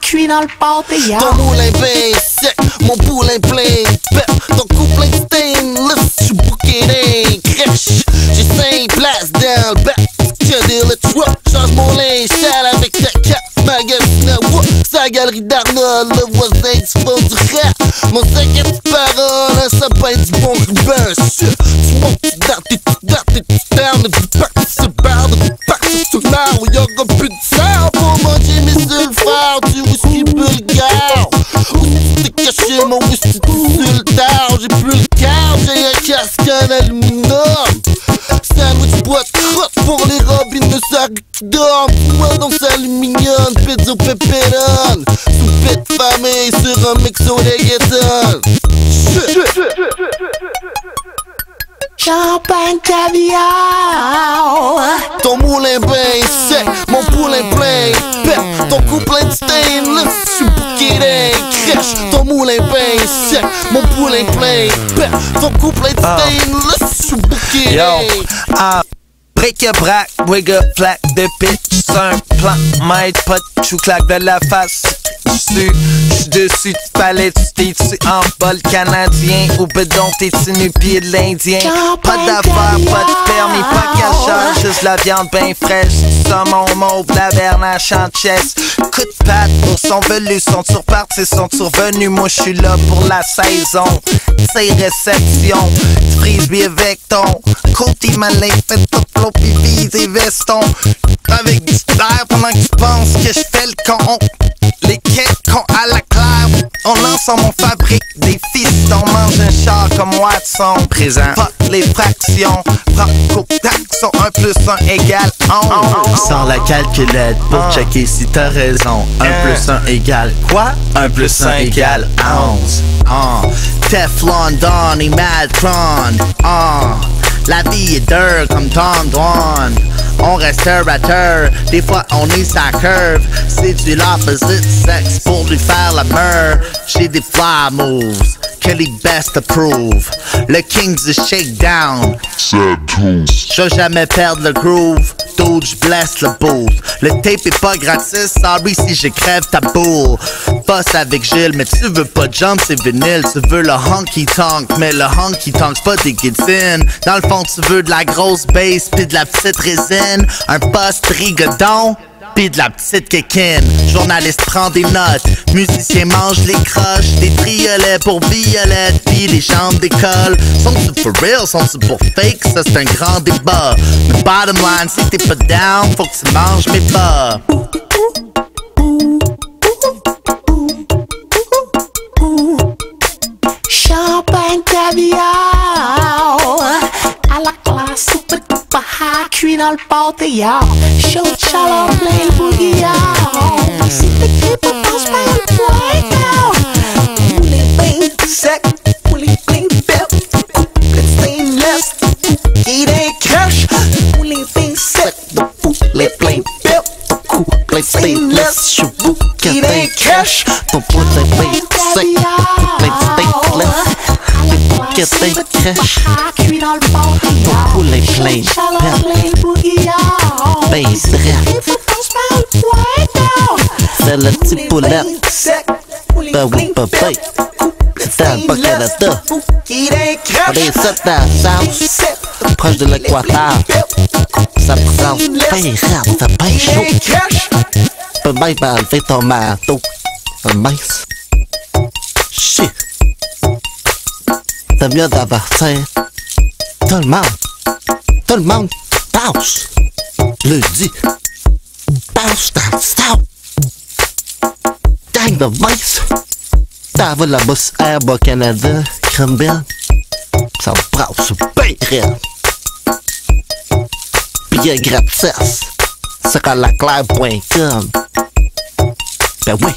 cuit dans le Ton moulin ben sec, mon poulain plein pep. Ton couple est stainless, j'suis bouqué d'un crèche. J'ai cinq places dans le bac, dire le truck Change mon linge sale avec ta cape, magasin à whoop Sa galerie d'Arnold, le voisin du fond du rap. Mon sac à paroles, un sapin du bon ruban tu montes, packs, tu barres, tournes où y'aura plus de sang Pour manger mes sulfares, du whisky bulgare Où t'es caché mon whisky tout le tard J'ai plus le cœur, j'ai un casque en aluminium Sandwich boîte crotte pour les robines de sac dorment Moi dans aluminium, pizza pepperoni. Soupe de famille sur un mixo de ghetto Champagne caviar. Ton moulin ben sec, mon poulain plein pep Ton cou plein de stainless, bouqué d'un crèche. Ton moulin ben sec, mon poulain plein pep Ton cou plein de stainless, j'suis bouqué Yo, d'un ah, brack, wiggle, flac de pitch, c'est un plan, maître, pas de chou, claque de la face. J'suis, j'suis dessus du palais, tu t'es-tu en bol canadien ou bedon, t'es-tu nu pied de l'indien? Pas d'affaires, pas de permis, pas cachage, juste la viande bien fraîche, saumon mauve, la bernache en chest. Coup de patte pour son velu, sont-tu repartis, sont-tu revenus? Moi j'suis là pour la saison, c'est réception, tu frisbee avec ton côté malin, flot pis vise et veston. Avec du pendant que tu penses que je fais le con. Quêtes con à la claire, on lance en mon fabrique des fils, on mange un char comme Watson. Présent, pas les fractions, franco sont 1 plus 1 égale 11. Sans la calculette pour Ah. checker si t'as raison. 1 Euh. plus 1 égale quoi? 1 plus 1 égale 11. Ah. Teflon, Don et Maltron. Ah. La vie est dure comme Tom Dwan. On restaurateur, des fois on est sa curve. C'est du l'opposite sexe pour lui faire la meure. J'ai des fly moves que les best approve. Le King's the shakedown. Je jamais perdre le groove. Le booth. Le tape est pas gratis, sorry si je crève ta boule. Boss avec Gilles, mais tu veux pas jump, c'est vinyle. Tu veux le honky tonk, mais le honky tonk, c'est pas des Gibson. Dans le fond, tu veux de la grosse bass pis de la petite résine. Un poste rigodon. Pis de la petite kékine, journaliste prend des notes, musicien mange les croches, des triolets pour Violette, pis les chambres d'école. Sont-tu for real, sont-tu pour fake, ça c'est un grand débat. Mais bottom line, si t'es pas down, faut que tu manges mes pas. Champagne caviar. À la classe, super duper high, cuit dans le. Chaud de chaleur, poulet plein pep. Couple stainless, j'suis bouqué d'un crèche Ton poulain ben sec, ton couple est stainless Bouquet d'un crèche Ton poulet plein de pep Ben drette C'est le petit poulet. Ben oui, ben ben C'est un pas Canada On est dans la South Proche de l'équateur Ça présente ben raide, ça ben chaud Peux même enlever ton manteau Mince Shit. C'est mieux d'avertir Tout le monde Tout le monde Passe Le dit Passe dans le South Gang de mince T'en vas la bosse Herbe au Canada Crème belle Ça me brasse bien raide Bien gratis sur à la claire.com. Ben oui.